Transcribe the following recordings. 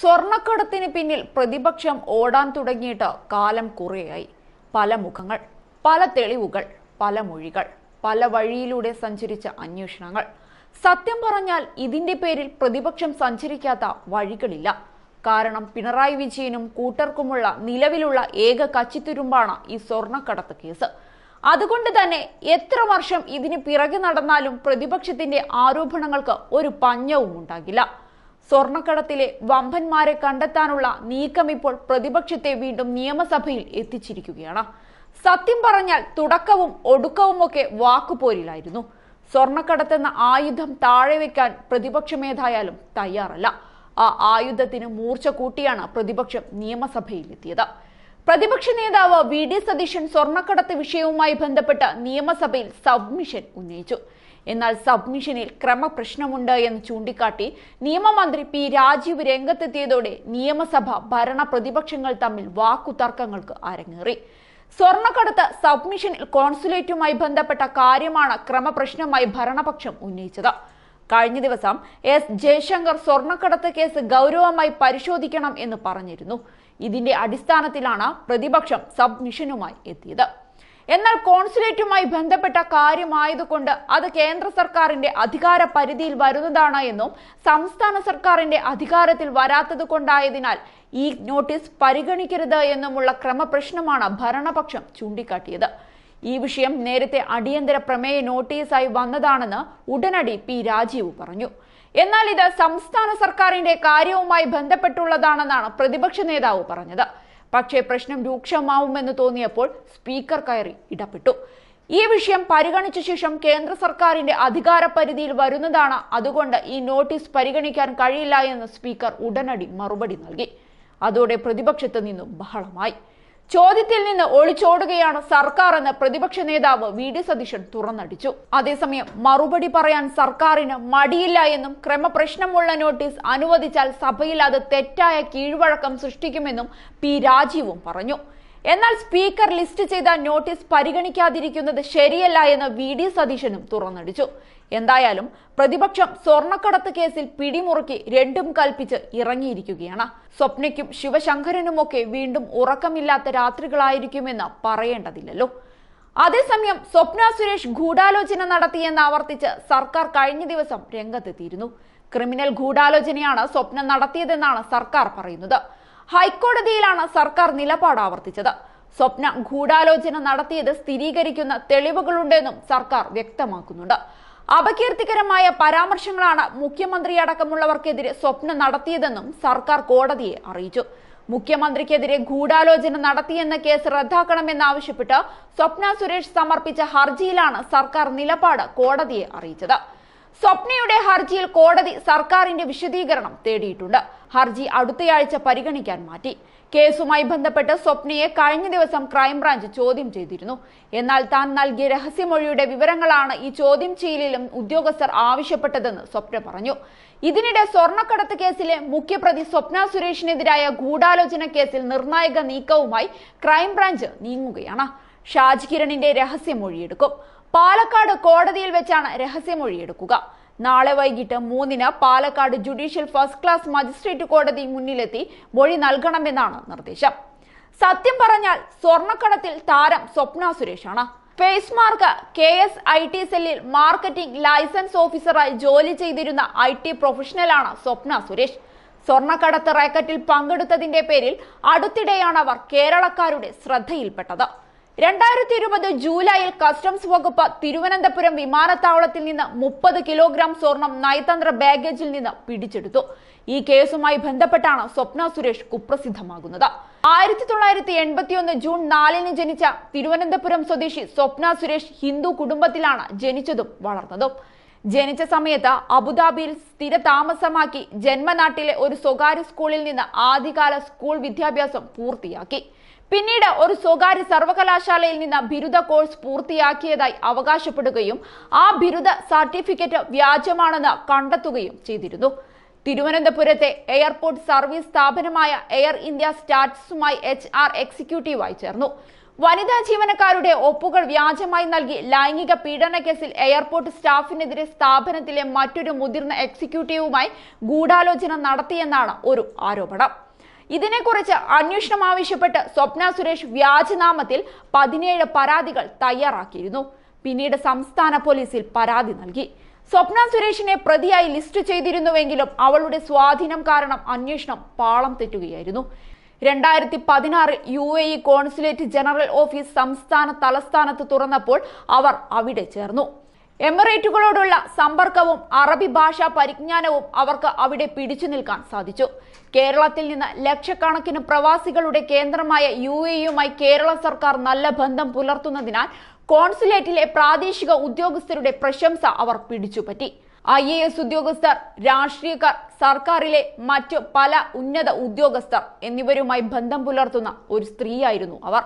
സ്വർണക്കടത്തിന് പിന്നിൽ പ്രതിപക്ഷം ഓടാൻ തുടങ്ങിയിട്ട് കാലം കുറേയായി. പല മുഖങ്ങൾ പല തെളിവുകൾ പല മൊഴികൾ പല വഴിയിലൂടെ സഞ്ചരിച്ച അന്വേഷണങ്ങൾ. സത്യം പറഞ്ഞാൽ ഇതിന്റെ പേരിൽ പ്രതിപക്ഷം സഞ്ചരിക്കാത്ത വഴികളില്ല. കാരണം പിണറായി വിജയനും കൂട്ടർക്കുമുള്ള നിലവിലുള്ള ഏക കച്ചിത്തുരുമ്പാണ് ഈ സ്വർണക്കടത്ത് കേസ്. അതുകൊണ്ട് തന്നെ എത്ര വർഷം ഇതിന് പിറകെ നടന്നാലും പ്രതിപക്ഷത്തിന്റെ ആരോപണങ്ങൾക്ക് ഒരു പഞ്ഞവും ഉണ്ടാകില്ല സ്വർണക്കടത്തിലെ വമ്പന്മാരെ കണ്ടെത്താനുള്ള നീക്കം ഇപ്പോൾ പ്രതിപക്ഷത്തെ വീണ്ടും നിയമസഭയിൽ എത്തിച്ചിരിക്കുകയാണ്. സത്യം പറഞ്ഞാൽ തുടക്കവും ഒടുക്കവും ഒക്കെ വാക്കുപോരിലായിരുന്നു. സ്വർണക്കടത്തെന്ന ആയുധം താഴെ വെക്കാൻ പ്രതിപക്ഷമേതായാലും തയ്യാറല്ല. ആ ആയുധത്തിന് മൂർച്ച കൂട്ടിയാണ് പ്രതിപക്ഷം നിയമസഭയിലെത്തിയത്. പ്രതിപക്ഷ നേതാവ് വി ഡി സതീശൻ സ്വർണക്കടത്ത് വിഷയവുമായി ബന്ധപ്പെട്ട് നിയമസഭയിൽ സബ്മിഷൻ ഉന്നയിച്ചു. എന്നാൽ സബ്മിഷനിൽ ക്രമപ്രശ്നമുണ്ട് എന്ന് ചൂണ്ടിക്കാട്ടി നിയമമന്ത്രി പി രാജീവ് രംഗത്തെത്തിയതോടെ നിയമസഭ ഭരണ പ്രതിപക്ഷങ്ങൾ തമ്മിൽ വാക്കുതർക്കങ്ങൾക്ക് അരങ്ങേറി. സ്വർണക്കടത്ത് സബ്മിഷനിൽ കോൺസുലേറ്റുമായി ബന്ധപ്പെട്ട കാര്യമാണ് ക്രമപ്രശ്നമായി ഭരണപക്ഷം ഉന്നയിച്ചത്. കഴിഞ്ഞ ദിവസം എസ് ജയശങ്കർ സ്വർണക്കടത്ത് കേസ് ഗൗരവമായി പരിശോധിക്കണം എന്ന് പറഞ്ഞിരുന്നു. ഇതിന്റെ അടിസ്ഥാനത്തിലാണ് പ്രതിപക്ഷം സബ്മിഷനുമായി എത്തിയത്. എന്നാൽ കോൺസുലേറ്റുമായി ബന്ധപ്പെട്ട കാര്യമായതുകൊണ്ട് അത് കേന്ദ്ര സർക്കാരിന്റെ അധികാര പരിധിയിൽ വരുന്നതാണ് എന്നും സംസ്ഥാന സർക്കാരിന്റെ അധികാരത്തിൽ വരാത്തത് കൊണ്ടായതിനാൽ ഈ നോട്ടീസ് പരിഗണിക്കരുത് എന്നുമുള്ള ക്രമപ്രശ്നമാണ് ഭരണപക്ഷം ചൂണ്ടിക്കാട്ടിയത്. ഈ വിഷയം നേരത്തെ അടിയന്തര പ്രമേയ നോട്ടീസായി വന്നതാണെന്ന് ഉടനടി പി രാജീവ് പറഞ്ഞു. എന്നാൽ ഇത് സംസ്ഥാന സർക്കാരിന്റെ കാര്യവുമായി ബന്ധപ്പെട്ടുള്ളതാണെന്നാണ് പ്രതിപക്ഷ നേതാവ് പറഞ്ഞത്. പക്ഷേ പ്രശ്നം രൂക്ഷമാവുമെന്ന് തോന്നിയപ്പോൾ സ്പീക്കർ കയറി ഇടപെട്ടു. ഈ വിഷയം പരിഗണിച്ച ശേഷം കേന്ദ്ര സർക്കാരിന്റെ അധികാര പരിധിയിൽ വരുന്നതാണ്. അതുകൊണ്ട് ഈ നോട്ടീസ് പരിഗണിക്കാൻ കഴിയില്ല എന്ന് സ്പീക്കർ ഉടനടി മറുപടി നൽകി. അതോടെ പ്രതിപക്ഷത്ത് നിന്നും ബഹളമായി. ചോദ്യത്തിൽ നിന്ന് ഒളിച്ചോടുകയാണ് സർക്കാർ എന്ന് പ്രതിപക്ഷ നേതാവ് വി ഡി സതീശൻ തുറന്നടിച്ചു. അതേസമയം മറുപടി പറയാൻ സർക്കാരിന് മടിയില്ല എന്നും ക്രമപ്രശ്നമുള്ള നോട്ടീസ് അനുവദിച്ചാൽ സഭയിൽ അത് തെറ്റായ കീഴ്വഴക്കം സൃഷ്ടിക്കുമെന്നും പി രാജീവും പറഞ്ഞു. എന്നാൽ സ്പീക്കർ ലിസ്റ്റ് ചെയ്ത നോട്ടീസ് പരിഗണിക്കാതിരിക്കുന്നത് ശരിയല്ല എന്ന് വി ഡി സതീശനും തുറന്നടിച്ചു. എന്തായാലും പ്രതിപക്ഷം സ്വർണക്കടത്ത് കേസിൽ പിടിമുറുക്കി രണ്ടും കൽപ്പിച്ച് ഇറങ്ങിയിരിക്കുകയാണ്. സ്വപ്നയ്ക്കും ശിവശങ്കരനുമൊക്കെ വീണ്ടും ഉറക്കമില്ലാത്ത രാത്രികളായിരിക്കുമെന്ന് പറയേണ്ടതില്ലല്ലോ. അതേസമയം സ്വപ്ന സുരേഷ് ഗൂഢാലോചന നടത്തിയെന്ന് ആവർത്തിച്ച് സർക്കാർ കഴിഞ്ഞ ദിവസം രംഗത്തെത്തിയിരുന്നു. ക്രിമിനൽ ഗൂഢാലോചനയാണ് സ്വപ്നം നടത്തിയതെന്നാണ് സർക്കാർ പറയുന്നത്. ഹൈക്കോടതിയിലാണ് സർക്കാർ നിലപാട് ആവർത്തിച്ചത്. സ്വപ്ന ഗൂഢാലോചന നടത്തിയത് സ്ഥിരീകരിക്കുന്ന തെളിവുകളുണ്ടെന്നും സർക്കാർ വ്യക്തമാക്കുന്നുണ്ട്. അപകീർത്തികരമായ പരാമർശങ്ങളാണ് മുഖ്യമന്ത്രി അടക്കമുള്ളവർക്കെതിരെ സ്വപ്ന നടത്തിയതെന്നും സർക്കാർ കോടതിയെ അറിയിച്ചു. മുഖ്യമന്ത്രിക്കെതിരെ ഗൂഢാലോചന നടത്തിയെന്ന കേസ് റദ്ദാക്കണമെന്നാവശ്യപ്പെട്ട് സ്വപ്ന സുരേഷ് സമർപ്പിച്ച ഹർജിയിലാണ് സർക്കാർ നിലപാട് കോടതിയെ അറിയിച്ചത്. സ്വപ്നയുടെ ഹർജിയിൽ കോടതി സർക്കാരിന്റെ വിശദീകരണം തേടിയിട്ടുണ്ട്. ഹർജി അടുത്തയാഴ്ച പരിഗണിക്കാൻ മാറ്റി. കേസുമായി ബന്ധപ്പെട്ട് സ്വപ്നയെ കഴിഞ്ഞ ദിവസം ക്രൈംബ്രാഞ്ച് ചോദ്യം ചെയ്തിരുന്നു. എന്നാൽ താൻ നൽകിയ രഹസ്യമൊഴിയുടെ വിവരങ്ങളാണ് ഈ ചോദ്യം ചെയ്യലിലും ഉദ്യോഗസ്ഥർ ആവശ്യപ്പെട്ടതെന്ന് സ്വപ്ന പറഞ്ഞു. ഇതിനിടെ സ്വർണക്കടത്ത് കേസിലെ മുഖ്യപ്രതി സ്വപ്ന സുരേഷിനെതിരായ ഗൂഢാലോചന കേസിൽ നിർണായക നീക്കവുമായി ക്രൈംബ്രാഞ്ച് നീങ്ങുകയാണ്. ഷാജ് കിരണിന്റെ രഹസ്യമൊഴിയെടുക്കും. പാലക്കാട് കോടതിയിൽ വെച്ചാണ് രഹസ്യമൊഴിയെടുക്കുക. നാളെ വൈകിട്ട് മൂന്നിന് Palakkad judicial first class magistrate കോടതി മുന്നിലെത്തി മൊഴി നൽകണമെന്നാണ് നിർദ്ദേശം. സത്യം പറഞ്ഞാൽ സ്വർണക്കടത്തിൽ താരം Swapna സുരേഷാണ്. Space Park K S I T സെല്ലിൽ മാർക്കറ്റിംഗ് ലൈസൻസ് ഓഫീസറായി ജോലി ചെയ്തിരുന്ന ഐ ടി പ്രൊഫഷണലാണ് സ്വപ്ന സുരേഷ്. സ്വർണക്കടത്ത് റാക്കറ്റിൽ പങ്കെടുത്തതിന്റെ പേരിൽ അടുത്തിടെയാണ് അവർ കേരളക്കാരുടെ ശ്രദ്ധയിൽപ്പെട്ടത്. രണ്ടായിരത്തി ഇരുപത് ജൂലൈയിൽ കസ്റ്റംസ് വകുപ്പ് തിരുവനന്തപുരം വിമാനത്താവളത്തിൽ നിന്ന് മുപ്പത് കിലോഗ്രാം സ്വർണം നയതന്ത്ര ബാഗേജിൽ നിന്ന് പിടിച്ചെടുത്തു. ഈ കേസുമായി ബന്ധപ്പെട്ടാണ് സ്വപ്ന സുരേഷ് കുപ്രസിദ്ധമാകുന്നത്. ആയിരത്തി തൊള്ളായിരത്തി എൺപത്തിയൊന്ന് ജൂൺ നാലിന് ജനിച്ച തിരുവനന്തപുരം സ്വദേശി സ്വപ്ന സുരേഷ് ഹിന്ദു കുടുംബത്തിലാണ് ജനിച്ചതും വളർന്നതും. ജനിച്ച സമയത്ത് അബുദാബിയിൽ സ്ഥിര താമസമാക്കി ജന്മനാട്ടിലെ ഒരു സ്വകാര്യ സ്കൂളിൽ നിന്ന് ആദ്യകാല സ്കൂൾ വിദ്യാഭ്യാസം പൂർത്തിയാക്കി. പിന്നീട് ഒരു സ്വകാര്യ സർവകലാശാലയിൽ നിന്ന് ബിരുദ കോഴ്സ് പൂർത്തിയാക്കിയതായി അവകാശപ്പെടുകയും ആ ബിരുദ സർട്ടിഫിക്കറ്റ് വ്യാജമാണെന്ന് കണ്ടെത്തുകയും ചെയ്തിരുന്നു. തിരുവനന്തപുരത്തെ എയർപോർട്ട് സർവീസ് സ്ഥാപനമായ എയർ ഇന്ത്യ സ്റ്റാറ്റ്സുമായി എച്ച് ആർ എക്സിക്യൂട്ടീവായി ചേർന്നു. വനിതാ ജീവനക്കാരുടെ ഒപ്പുകൾ വ്യാജമായി നൽകി ലൈംഗിക പീഡന കേസിൽ എയർപോർട്ട് സ്റ്റാഫിനെതിരെ സ്ഥാപനത്തിലെ മറ്റൊരു മുതിർന്ന എക്സിക്യൂട്ടീവുമായി ഗൂഢാലോചന നടത്തിയെന്നാണ് ഒരു ആരോപണം. ഇതിനെക്കുറിച്ച് അന്വേഷണം ആവശ്യപ്പെട്ട് സ്വപ്ന സുരേഷ് വ്യാജനാമത്തിൽ പതിനേഴ് പരാതികൾ തയ്യാറാക്കിയിരുന്നു. പിന്നീട് സംസ്ഥാന പോലീസിൽ പരാതി നൽകി. സ്വപ്ന സുരേഷിനെ പ്രതിയായി ലിസ്റ്റ് ചെയ്തിരുന്നുവെങ്കിലും അവളുടെ സ്വാധീനം കാരണം അന്വേഷണം പാളം തെറ്റുകയായിരുന്നു. രണ്ടായിരത്തി പതിനാറിൽ U A E consulate general office സംസ്ഥാന തലസ്ഥാനത്ത് തുറന്നപ്പോൾ അവർ അവിടെ ചേർന്നു. എമിറേറ്റുകളോടുള്ള സമ്പർക്കവും അറബി ഭാഷാ പരിജ്ഞാനവും അവർക്ക് അവിടെ പിടിച്ചു നിൽക്കാൻ സാധിച്ചു. കേരളത്തിൽ നിന്ന് ലക്ഷക്കണക്കിന് പ്രവാസികളുടെ കേന്ദ്രമായ യു എയുമായി കേരള സർക്കാർ നല്ല ബന്ധം പുലർത്തുന്നതിനാൽ കോൺസുലേറ്റിലെ പ്രാദേശിക ഉദ്യോഗസ്ഥരുടെ പ്രശംസ അവർ പിടിച്ചുപറ്റി ഐ എ എസ് ഉദ്യോഗസ്ഥർ രാഷ്ട്രീയക്കാർ സർക്കാരിലെ മറ്റു പല ഉന്നത ഉദ്യോഗസ്ഥർ എന്നിവരുമായി ബന്ധം പുലർത്തുന്ന ഒരു സ്ത്രീയായിരുന്നു അവർ.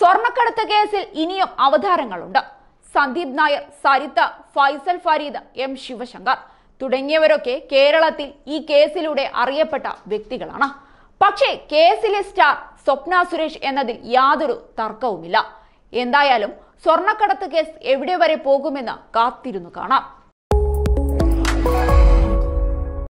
സ്വർണക്കടത്ത് കേസിൽ ഇനിയും അവതാരങ്ങളുണ്ട്. സന്ദീപ് നായർ സരിത ഫൈസൽ ഫരീദ് എം ശിവശങ്കർ. തുടങ്ങിയവരൊക്കെ കേരളത്തിൽ ഈ കേസിലൂടെ അറിയപ്പെട്ട വ്യക്തികളാണ്. പക്ഷേ കേസിലെ സ്റ്റാർ സ്വപ്ന സുരേഷ് എന്നതിൽ യാതൊരു തർക്കവുമില്ല. എന്തായാലും സ്വർണക്കടത്ത് കേസ് എവിടെ വരെ പോകുമെന്ന് കാത്തിരുന്നു കാണാം.